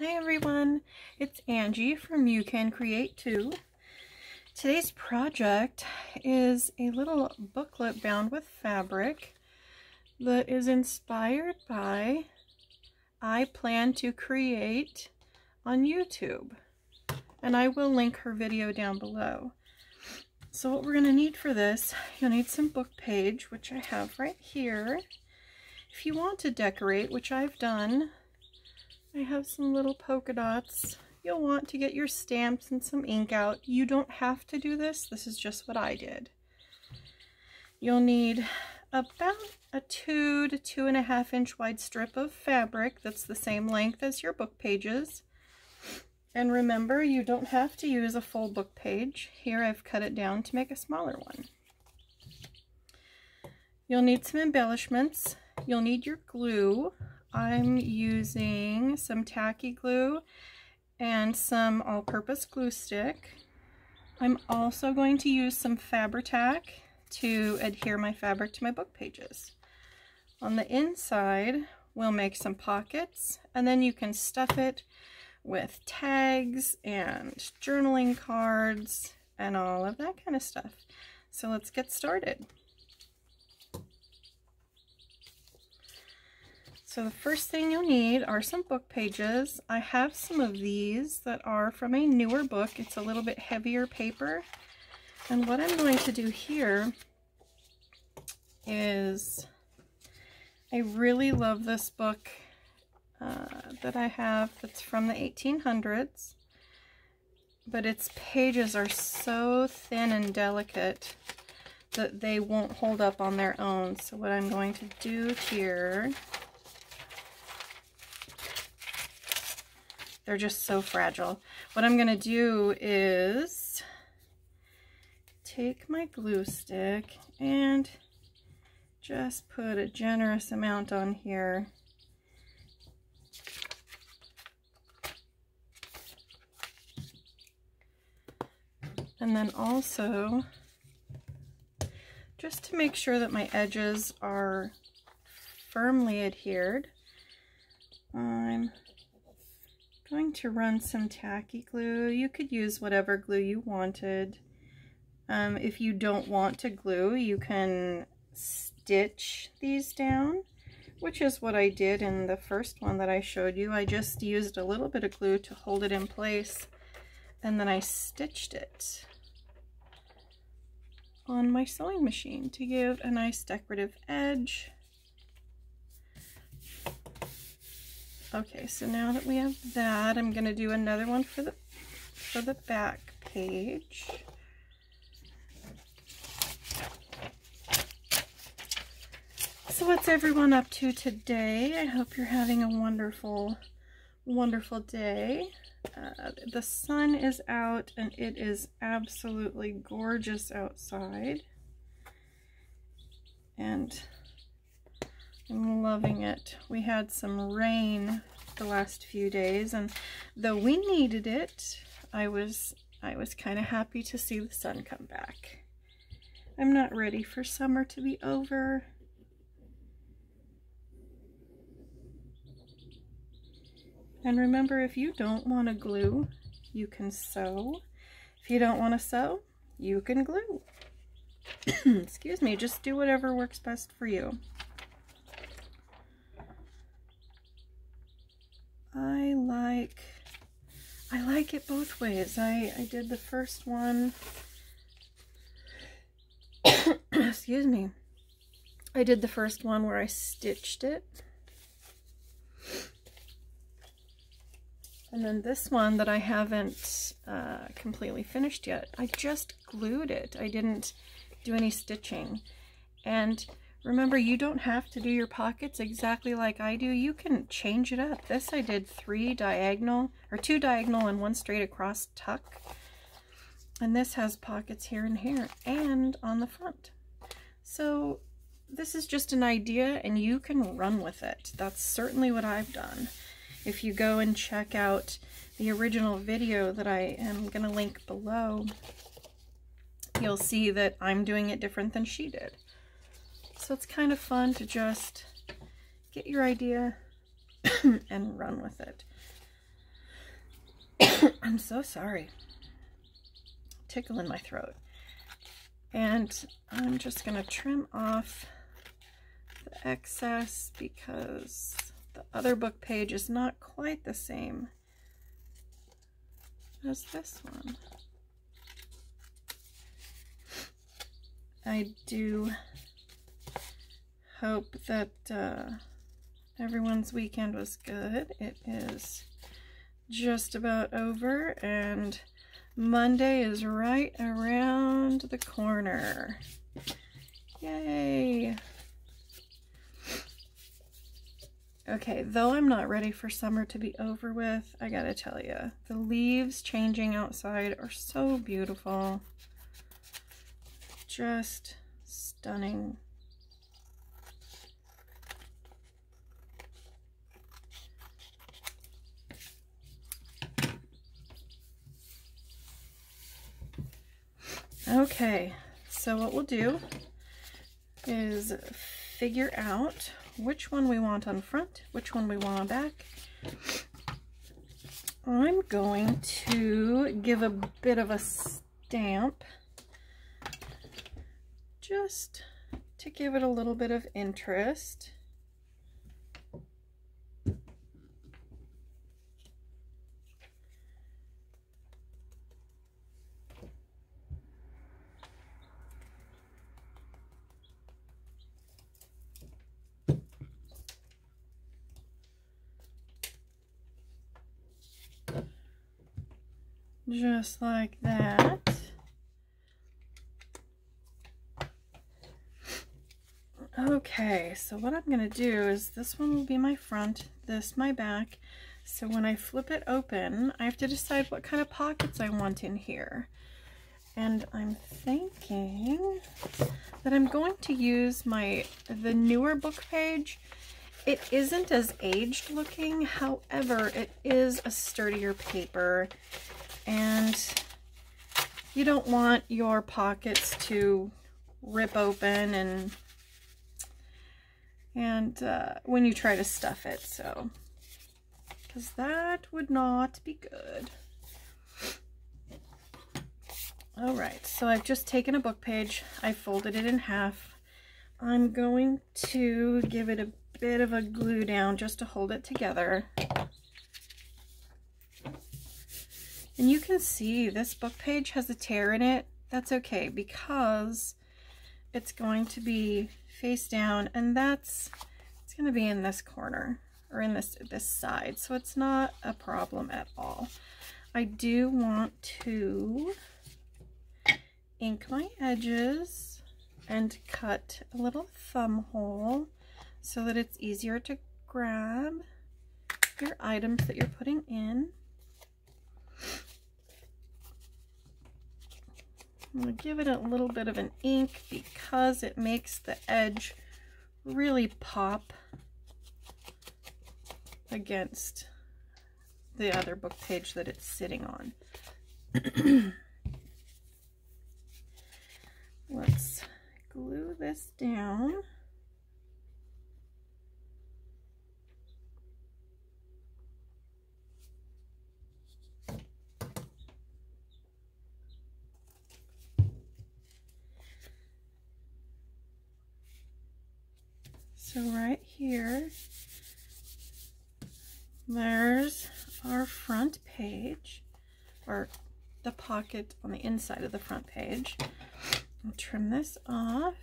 Hi everyone, it's Angie from You Can Create Too. Today's project is a little booklet bound with fabric that is inspired by I Plan to Create on YouTube. And I will link her video down below. So what we're going to need for this, you'll need some book page, which I have right here. If you want to decorate, which I've done, I have some little polka dots. You'll want to get your stamps and some ink out. You don't have to do this. This is just what I did. You'll need about a two to two and a half inch wide strip of fabric that's the same length as your book pages. And remember, you don't have to use a full book page. Here I've cut it down to make a smaller one. You'll need some embellishments. You'll need your glue. I'm using some tacky glue and some all-purpose glue stick. I'm also going to use some Fabri-Tac to adhere my fabric to my book pages. On the inside, we'll make some pockets and then you can stuff it with tags and journaling cards and all of that kind of stuff. So let's get started. So the first thing you'll need are some book pages. I have some of these that are from a newer book. It's a little bit heavier paper. And what I'm going to do here is I really love this book uh, that I have that's from the 1800s. But its pages are so thin and delicate that they won't hold up on their own. So what I'm going to do here They're just so fragile. What I'm going to do is take my glue stick and just put a generous amount on here. And then also, just to make sure that my edges are firmly adhered, I'm going to run some tacky glue. You could use whatever glue you wanted. Um, if you don't want to glue, you can stitch these down, which is what I did in the first one that I showed you. I just used a little bit of glue to hold it in place, and then I stitched it on my sewing machine to give a nice decorative edge. Okay, so now that we have that, I'm going to do another one for the for the back page. So what's everyone up to today? I hope you're having a wonderful, wonderful day. Uh, the sun is out and it is absolutely gorgeous outside. And I'm loving it. We had some rain the last few days and though we needed it, I was I was kind of happy to see the sun come back. I'm not ready for summer to be over. And remember, if you don't want to glue, you can sew. If you don't want to sew, you can glue. Excuse me, just do whatever works best for you. I like I like it both ways. I, I did the first one excuse me. I did the first one where I stitched it. And then this one that I haven't uh, completely finished yet, I just glued it. I didn't do any stitching. And Remember, you don't have to do your pockets exactly like I do. You can change it up. This I did three diagonal, or two diagonal and one straight across tuck. And this has pockets here and here, and on the front. So this is just an idea, and you can run with it. That's certainly what I've done. If you go and check out the original video that I am going to link below, you'll see that I'm doing it different than she did. So it's kind of fun to just get your idea and run with it. I'm so sorry. Tickle in my throat. And I'm just going to trim off the excess because the other book page is not quite the same as this one. I do hope that uh, everyone's weekend was good. It is just about over and Monday is right around the corner. Yay! Okay, though I'm not ready for summer to be over with, I gotta tell you, the leaves changing outside are so beautiful. Just stunning. Okay, so what we'll do is figure out which one we want on front, which one we want on back. I'm going to give a bit of a stamp just to give it a little bit of interest. Just like that. Okay, so what I'm going to do is this one will be my front, this my back. So when I flip it open, I have to decide what kind of pockets I want in here. And I'm thinking that I'm going to use my the newer book page. It isn't as aged looking, however, it is a sturdier paper and you don't want your pockets to rip open and and uh, when you try to stuff it so. Because that would not be good. All right so I've just taken a book page. I folded it in half. I'm going to give it a bit of a glue down just to hold it together And you can see this book page has a tear in it. That's okay because it's going to be face down and that's it's going to be in this corner or in this this side so it's not a problem at all I do want to ink my edges and cut a little thumb hole so that it's easier to grab your items that you're putting in I'm going to give it a little bit of an ink because it makes the edge really pop against the other book page that it's sitting on. Let's glue this down. So right here, there's our front page, or the pocket on the inside of the front page. I'll trim this off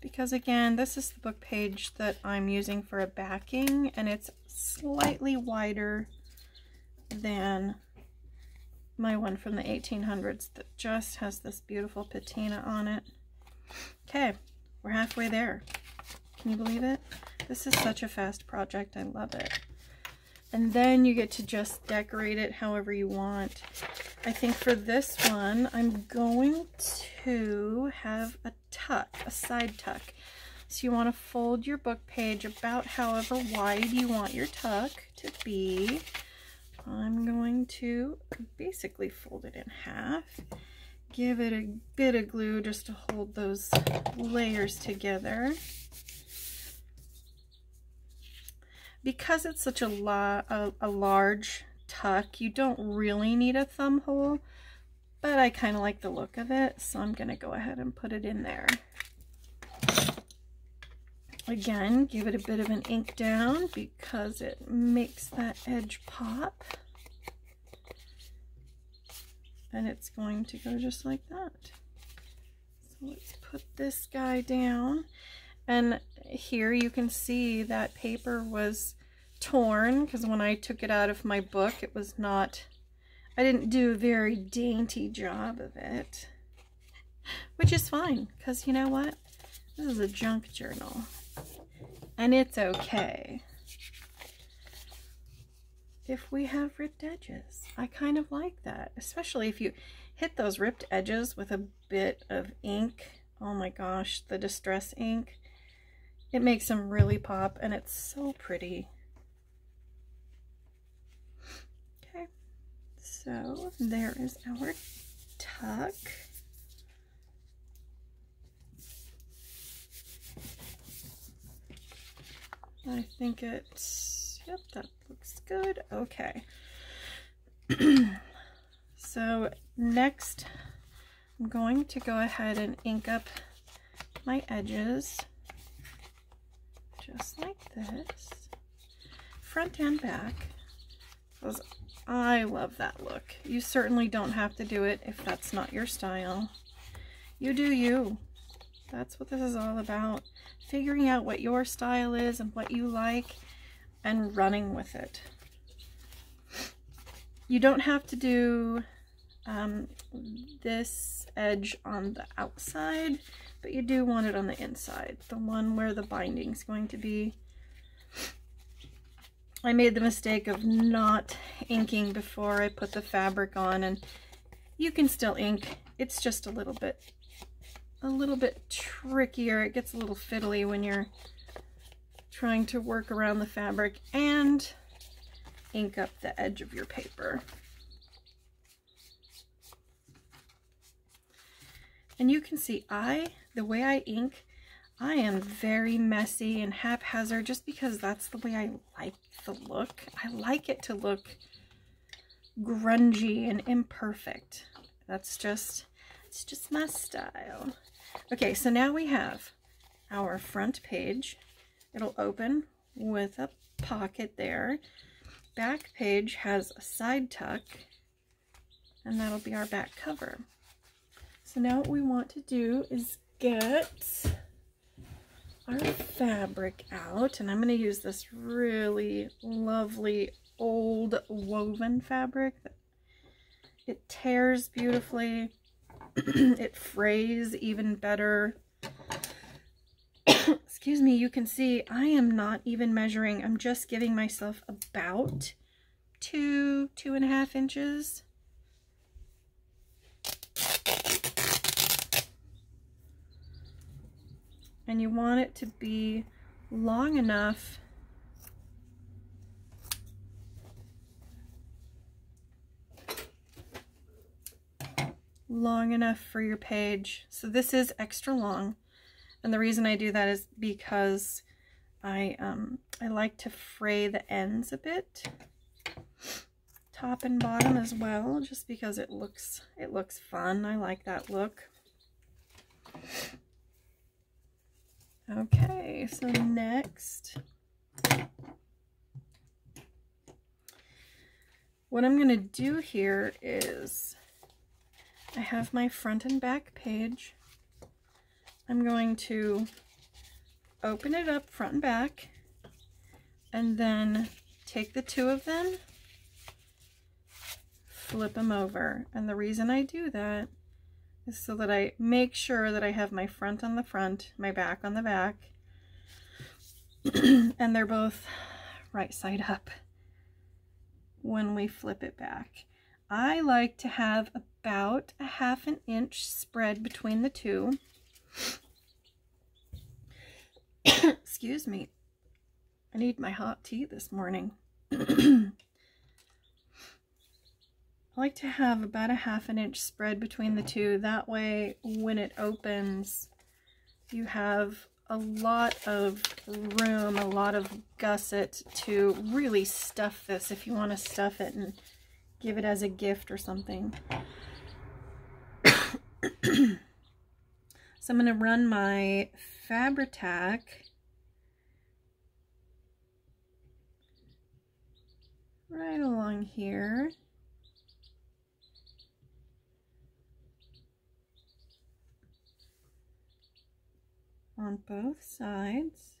because again, this is the book page that I'm using for a backing and it's slightly wider than my one from the 1800s that just has this beautiful patina on it. Okay, we're halfway there. Can you believe it? This is such a fast project. I love it. And then you get to just decorate it however you want. I think for this one, I'm going to have a tuck, a side tuck. So you want to fold your book page about however wide you want your tuck to be. I'm going to basically fold it in half. Give it a bit of glue just to hold those layers together. Because it's such a, la a, a large tuck. You don't really need a thumb hole, but I kind of like the look of it, so I'm going to go ahead and put it in there. Again, give it a bit of an ink down because it makes that edge pop. And it's going to go just like that. So let's put this guy down. And here you can see that paper was torn because when I took it out of my book, it was not, I didn't do a very dainty job of it. Which is fine because you know what? This is a junk journal and it's okay. If we have ripped edges, I kind of like that, especially if you hit those ripped edges with a bit of ink. Oh my gosh, the distress ink. It makes them really pop and it's so pretty. Okay, so there is our tuck. I think it's, yep, that looks good. Okay. so next, I'm going to go ahead and ink up my edges just like this, front and back, I love that look. You certainly don't have to do it if that's not your style. You do you. That's what this is all about. Figuring out what your style is and what you like and running with it. You don't have to do um, this edge on the outside, but you do want it on the inside, the one where the binding is going to be. I made the mistake of not inking before I put the fabric on, and you can still ink. It's just a little bit a little bit trickier. It gets a little fiddly when you're trying to work around the fabric and ink up the edge of your paper. And you can see I, the way I ink, I am very messy and haphazard just because that's the way I like the look. I like it to look grungy and imperfect. That's just, it's just my style. Okay, so now we have our front page. It'll open with a pocket there. Back page has a side tuck, and that'll be our back cover. So now what we want to do is get our fabric out, and I'm going to use this really lovely old woven fabric. It tears beautifully. it frays even better. Excuse me, you can see I am not even measuring. I'm just giving myself about two, two and a half inches. And you want it to be long enough long enough for your page. So this is extra long. And the reason I do that is because I, um, I like to fray the ends a bit. Top and bottom as well, just because it looks, it looks fun. I like that look. Okay, so next, what I'm going to do here is I have my front and back page. I'm going to open it up front and back and then take the two of them, flip them over. And the reason I do that is so that I make sure that I have my front on the front, my back on the back, and they're both right side up when we flip it back. I like to have about a half an inch spread between the two. Excuse me. I need my hot tea this morning. I like to have about a half an inch spread between the two. That way, when it opens, you have a lot of room, a lot of gusset to really stuff this if you want to stuff it and give it as a gift or something. so I'm going to run my Fabri-Tac right along here. On both sides.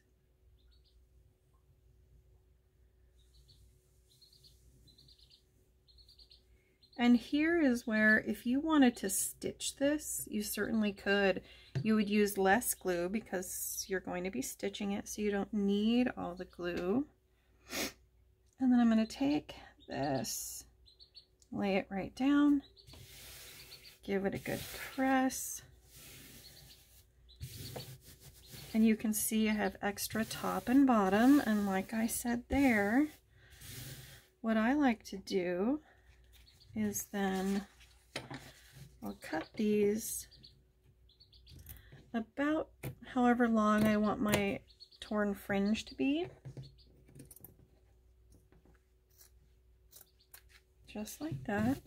And here is where, if you wanted to stitch this, you certainly could. You would use less glue because you're going to be stitching it, so you don't need all the glue. And then I'm going to take this, lay it right down, give it a good press. And you can see I have extra top and bottom. And like I said there, what I like to do is then I'll cut these about however long I want my torn fringe to be. Just like that.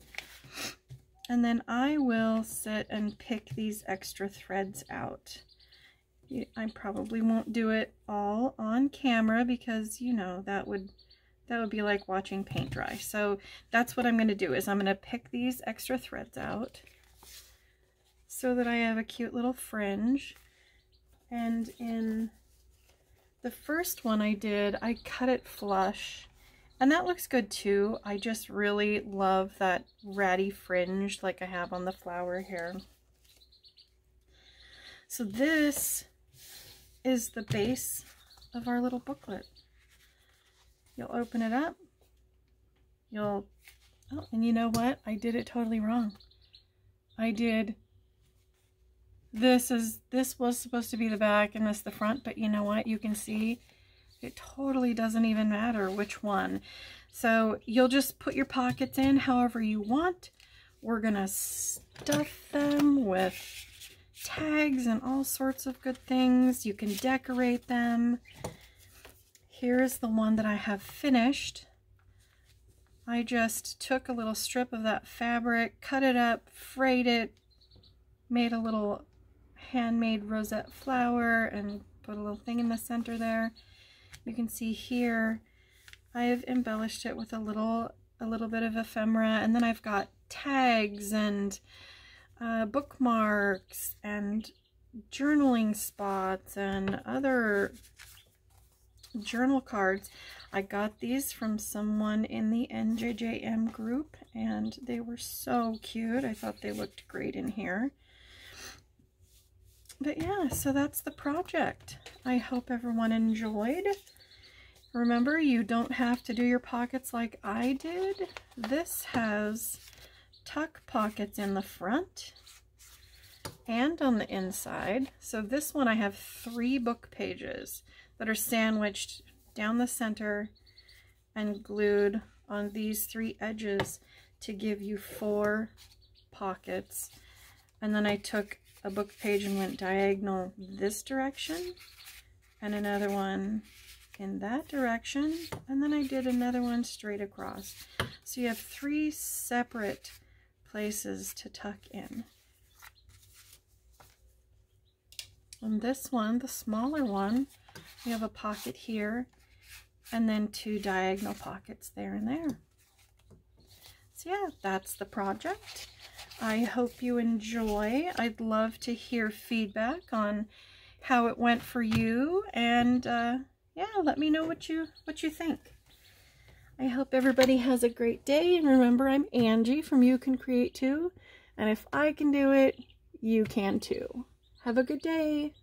And then I will sit and pick these extra threads out. I probably won't do it all on camera because, you know, that would that would be like watching paint dry. So that's what I'm going to do is I'm going to pick these extra threads out so that I have a cute little fringe. And in the first one I did, I cut it flush. And that looks good too. I just really love that ratty fringe like I have on the flower here. So this is the base of our little booklet. You'll open it up. You'll, oh, and you know what? I did it totally wrong. I did, this is, this was supposed to be the back and this the front, but you know what? You can see it totally doesn't even matter which one. So you'll just put your pockets in however you want. We're going to stuff them with tags and all sorts of good things. You can decorate them. Here's the one that I have finished. I just took a little strip of that fabric, cut it up, frayed it, made a little handmade rosette flower and put a little thing in the center there. You can see here I have embellished it with a little a little bit of ephemera and then I've got tags and uh, bookmarks and journaling spots and other journal cards. I got these from someone in the NJJM group and they were so cute. I thought they looked great in here. But yeah, so that's the project. I hope everyone enjoyed. Remember, you don't have to do your pockets like I did. This has tuck pockets in the front and on the inside. So this one I have three book pages that are sandwiched down the center and glued on these three edges to give you four pockets. And then I took a book page and went diagonal this direction and another one in that direction. And then I did another one straight across. So you have three separate places to tuck in. And this one, the smaller one, we have a pocket here and then two diagonal pockets there and there. So yeah, that's the project. I hope you enjoy. I'd love to hear feedback on how it went for you and uh, yeah, let me know what you what you think. I hope everybody has a great day. And remember, I'm Angie from You Can Create Too. And if I can do it, you can too. Have a good day.